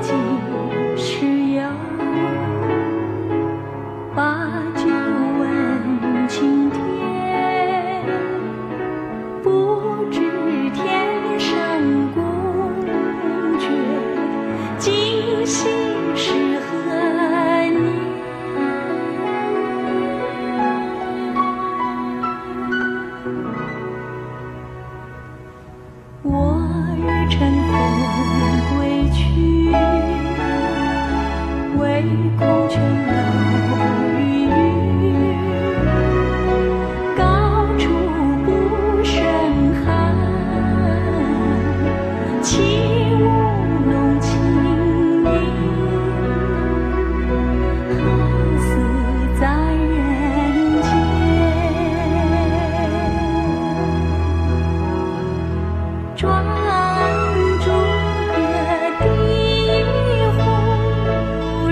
几时有？把酒问青天。不知天上宫阙，今夕是何年？我欲乘风。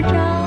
照。